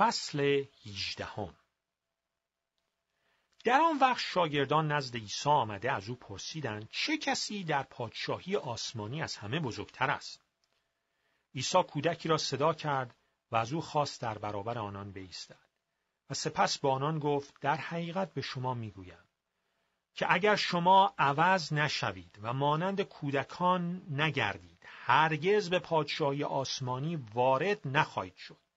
فصل هیجدهم در آن وقت شاگردان نزد عیسی آمده از او پرسیدند چه کسی در پادشاهی آسمانی از همه بزرگتر است؟ عیسی کودکی را صدا کرد و از او خواست در برابر آنان بایستد و سپس با آنان گفت در حقیقت به شما می‌گویم که اگر شما عوض نشوید و مانند کودکان نگردید هرگز به پادشاهی آسمانی وارد نخواهید شد.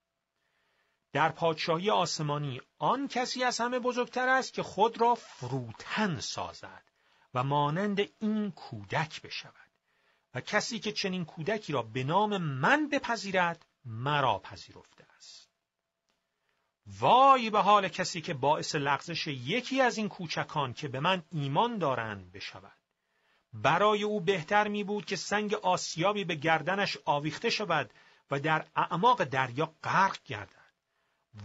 در پادشاهی آسمانی آن کسی از همه بزرگتر است که خود را فروتن سازد و مانند این کودک بشود و کسی که چنین کودکی را به نام من بپذیرد مرا پذیرفته است. وای به حال کسی که باعث لغزش یکی از این کوچکان که به من ایمان دارند بشود. برای او بهتر می بود که سنگ آسیابی به گردنش آویخته شود و در اعماق دریا غرق گردد.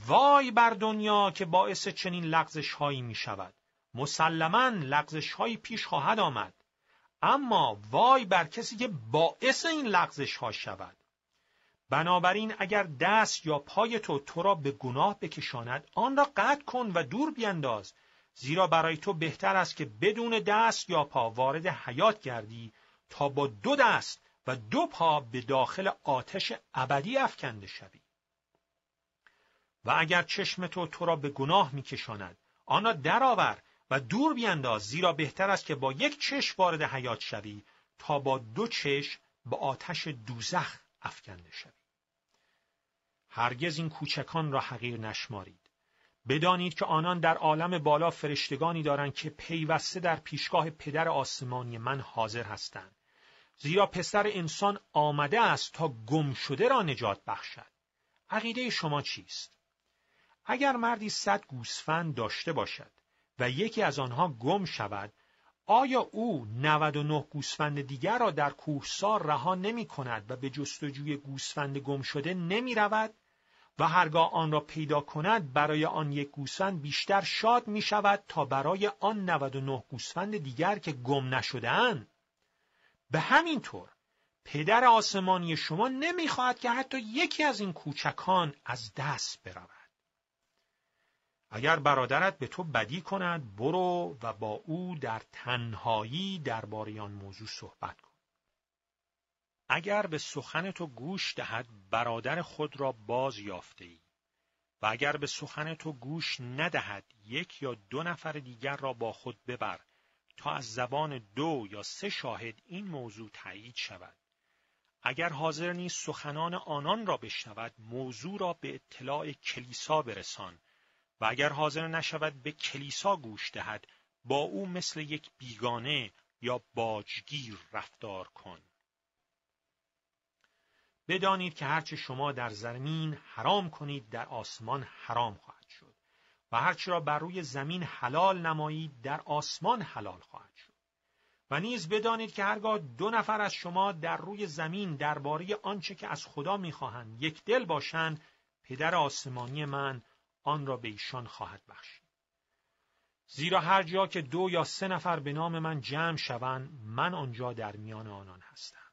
وای بر دنیا که باعث چنین لغزش هایی می شود مسلما لغزش هایی پیش خواهد آمد. اما وای بر کسی که باعث این لغزش ها شود. بنابراین اگر دست یا پای تو تو را به گناه بکشاند آن را قطع کن و دور بینداز. زیرا برای تو بهتر است که بدون دست یا پا وارد حیات گردی تا با دو دست و دو پا به داخل آتش ابدی افکنده شوی. و اگر چشم تو تو را به گناه میکشاند آن را درآور و دور بینداز زیرا بهتر است که با یک چشم وارد حیات شوی تا با دو چشم به آتش دوزخ افکنده شوی. هرگز این کوچکان را حقیر نشمارید. بدانید که آنان در عالم بالا فرشتگانی دارند که پیوسته در پیشگاه پدر آسمانی من حاضر هستند. زیرا پسر انسان آمده است تا گم شده را نجات بخشد. عقیده شما چیست؟ اگر مردی صد گوسفند داشته باشد و یکی از آنها گم شود آیا او 99 گوسفند دیگر را در کوهسار رها نمی کند و به جستجوی گوسفند گم شده نمی رود؟ و هرگاه آن را پیدا کند برای آن یک گوسفند بیشتر شاد می شود تا برای آن 99 گوسفند دیگر که گم نشدهاند به همین طور پدر آسمانی شما نمی‌خواهد که حتی یکی از این کوچکان از دست برود. اگر برادرت به تو بدی کند برو و با او در تنهایی درباره آن موضوع صحبت کن. اگر به سخن تو گوش دهد برادر خود را باز یافته ای و اگر به سخن تو گوش ندهد یک یا دو نفر دیگر را با خود ببر تا از زبان دو یا سه شاهد این موضوع تایید شود. اگر حاضر نیست سخنان آنان را بشنود موضوع را به اطلاع کلیسا برسان و اگر حاضر نشود به کلیسا گوش دهد با او مثل یک بیگانه یا باجگیر رفتار کن. بدانید که هرچه شما در زمین حرام کنید در آسمان حرام خواهد شد. و هرچه را بر روی زمین حلال نمایید در آسمان حلال خواهد شد. و نیز بدانید که هرگاه دو نفر از شما در روی زمین درباره آنچه که از خدا می‌خواهند یک دل باشند پدر آسمانی من آن را به ایشان خواهد بخشید. زیرا هر جا که دو یا سه نفر به نام من جمع شوند من آنجا در میان آنان هستم.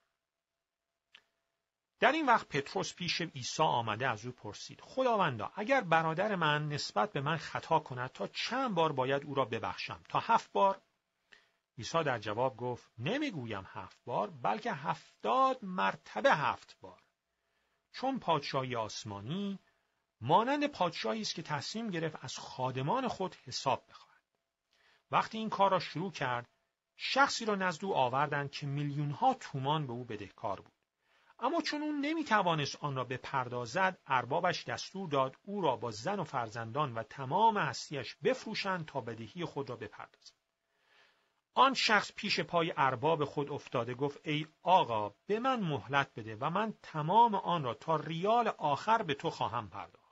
در این وقت پتروس پیش عیسی آمده از او پرسید خداوندا اگر برادر من نسبت به من خطا کند تا چند بار باید او را ببخشم؟ تا هفت بار؟ عیسی در جواب گفت نمی‌گویم هفت بار بلکه هفتاد مرتبه هفت بار. چون پادشاهی آسمانی مانند پادشاهی است که تصمیم گرفت از خادمان خود حساب بخواهد. وقتی این کار را شروع کرد شخصی را نزد او آوردند که میلیونها تومان به او بدهکار بود. اما چون او نمی‌توانست آن را بپردازد اربابش دستور داد او را با زن و فرزندان و تمام هستیش بفروشند تا بدهی خود را بپردازد. آن شخص پیش پای ارباب خود افتاده گفت ای آقا به من مهلت بده و من تمام آن را تا ریال آخر به تو خواهم پرداخت.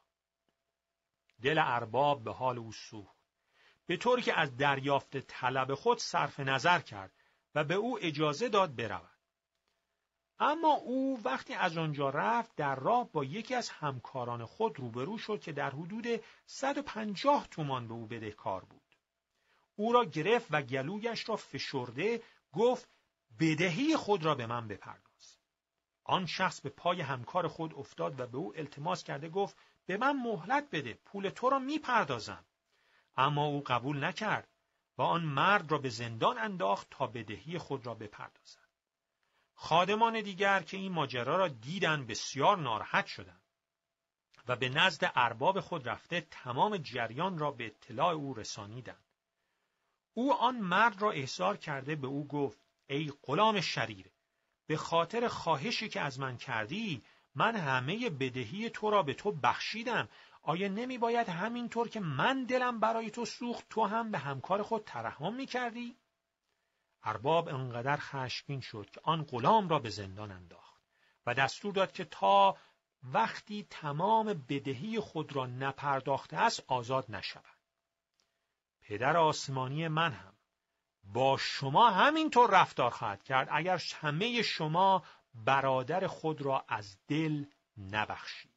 دل ارباب به حال او سوخت به طوری که از دریافت طلب خود صرف نظر کرد و به او اجازه داد برود اما او وقتی از آنجا رفت در راه با یکی از همکاران خود روبرو شد که در حدود 150 تومان به او بدهکار بود. او را گرفت و گلویش را فشرده گفت بدهی خود را به من بپرداز. آن شخص به پای همکار خود افتاد و به او التماس کرده گفت به من مهلت بده پول تو را می‌پردازم. اما او قبول نکرد و آن مرد را به زندان انداخت تا بدهی خود را بپردازد. خادمان دیگر که این ماجرا را دیدن بسیار ناراحت شدند و به نزد ارباب خود رفته تمام جریان را به اطلاع او رسانیدند. او آن مرد را احضار کرده به او گفت ای غلام شریر به خاطر خواهشی که از من کردی من همه بدهی تو را به تو بخشیدم آیا نمی باید همینطور که من دلم برای تو سوخت تو هم به همکار خود ترحم می کردی؟ ارباب انقدر خشمگین شد که آن غلام را به زندان انداخت و دستور داد که تا وقتی تمام بدهی خود را نپرداخته است آزاد نشود. پدر آسمانی من هم با شما همینطور رفتار خواهد کرد اگر همه شما برادر خود را از دل نبخشید.